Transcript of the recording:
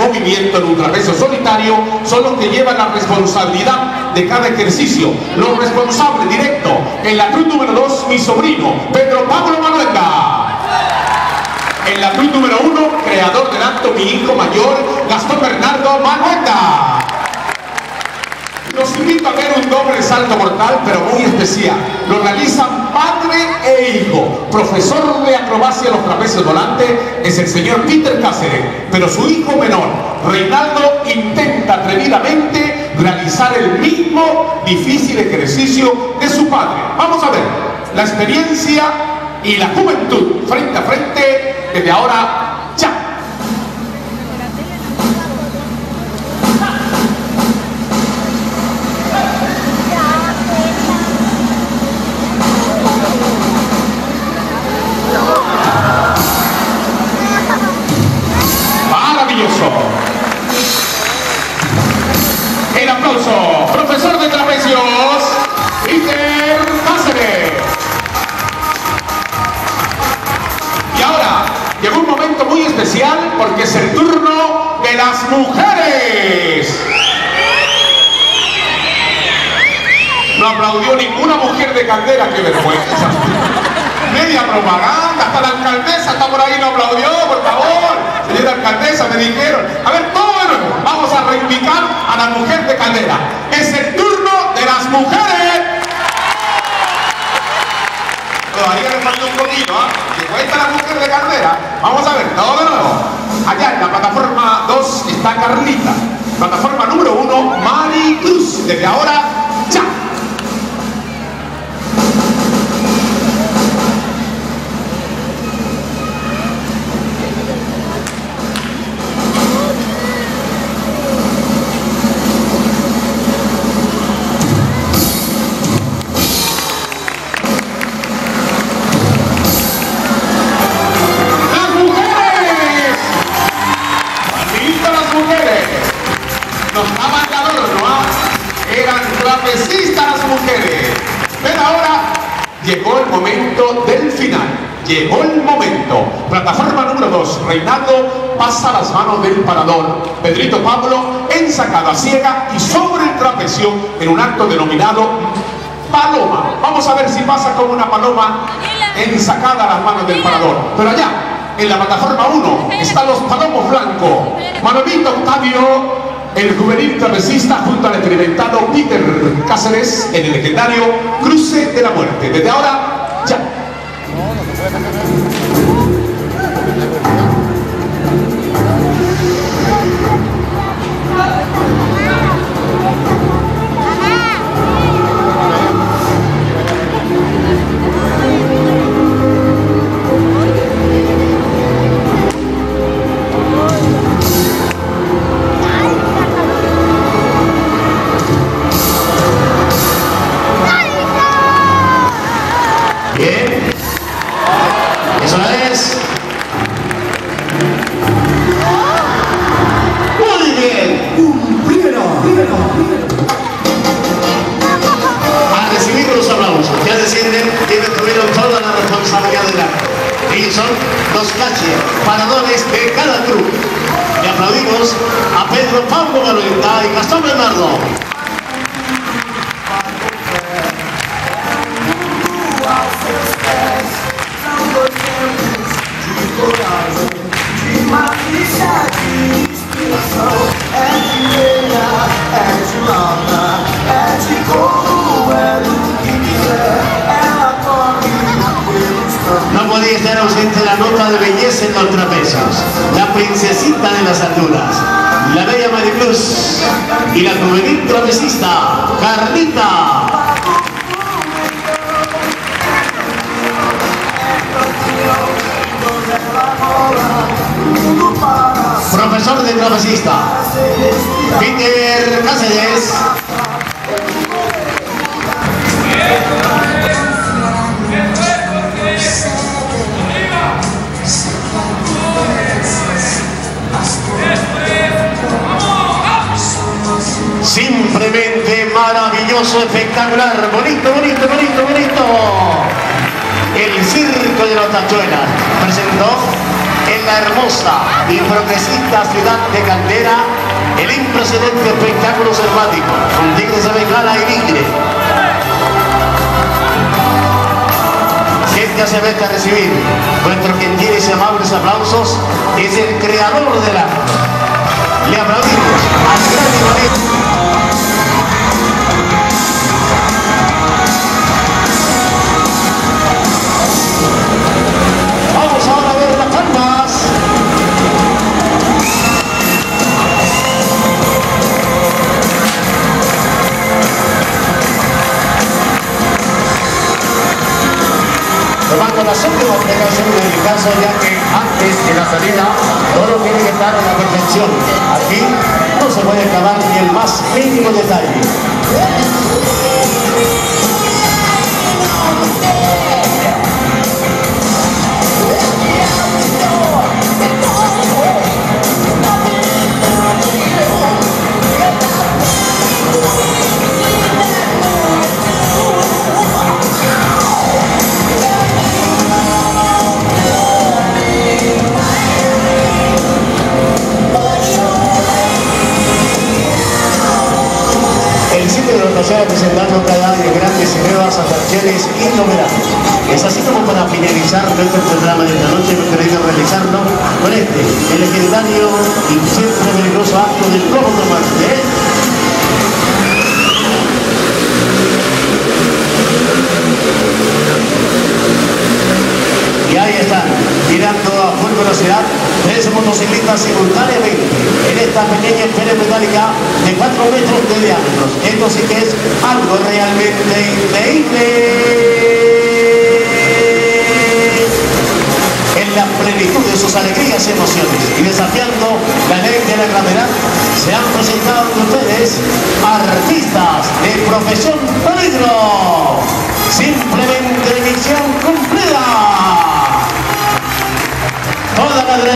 movimiento en un trapecio solitario son los que llevan la responsabilidad de cada ejercicio. Los responsables directos en la cruz número 2, mi sobrino, Pedro Pablo Manuelga. En la cruz número 1, creador del acto, mi hijo mayor, Gastón Bernardo Manuelga. Salto mortal, pero muy especial. Lo realizan padre e hijo. Profesor de acrobacia los trapecios volantes es el señor Peter Cáceres, pero su hijo menor, Reinaldo, intenta atrevidamente realizar el mismo difícil ejercicio de su padre. Vamos a ver la experiencia y la juventud frente a frente desde ahora El profesor de trapecios, Peter Cáceres. Y ahora llegó un momento muy especial porque es el turno de las mujeres. No aplaudió ninguna mujer de caldera, qué vergüenza. Media propaganda, hasta la alcaldesa está por ahí, no aplaudió, por favor señora alcaldesa, me dijeron. A ver, todo de nuevo. Vamos a reivindicar a la mujer de Caldera. Es el turno de las mujeres. Todavía le falta un poquito. ¿eh? cuenta la mujer de Caldera. Vamos a ver, todo de nuevo. Allá en la plataforma 2 está Carlita. Plataforma número 1, Mari Cruz. Desde ahora, ya. Llegó el momento del final. Llegó el momento. Plataforma número 2. Reinaldo pasa las manos del parador. Pedrito Pablo en sacada ciega y sobre el trapecio en un acto denominado paloma. Vamos a ver si pasa como una paloma en sacada las manos del parador. Pero allá, en la plataforma 1, están los palomos blancos. Manuelito Octavio el juvenil trapecista junto al experimentado Peter Cáceres en el legendario Cruce de la Muerte. Desde ahora, ya. los Lache, paradores de cada club. Y aplaudimos a Pedro Pablo Valenta y Gastón Bernardo. En los trapecios, la princesita de las alturas, la bella Maricruz y la juvenil trapecista, Carlita. Profesor de trapecista, Peter Cáceres. Espectacular, bonito, bonito, bonito, bonito. El circo de los tachuelas presentó en la hermosa y progresista ciudad de Caldera, el impresionante espectáculo selvático, con tigres Bengala y Nigre. Gente se vete a recibir nuestros gentiles y amables aplausos, es el creador del arte. Le aplaudimos al gran Tomando las últimas precauciones en el caso ya que antes de la salida todo tiene que estar a la perfección. Aquí no se puede acabar ni el más mínimo detalle. Para finalizar nuestro programa de esta noche hemos querido realizarlo con este, el legendario y siempre peligroso acto del globo tomate. ¿eh? Y ahí están, tirando a full velocidad, tres motociclistas simultáneamente en esta pequeña esfera metálica de 4 metros de diámetro. Esto sí que es algo realmente increíble. La plenitud de sus alegrías y emociones y desafiando la ley de la gravedad, se han presentado ante ustedes artistas de profesión peligro. Simplemente misión cumplida. Toda la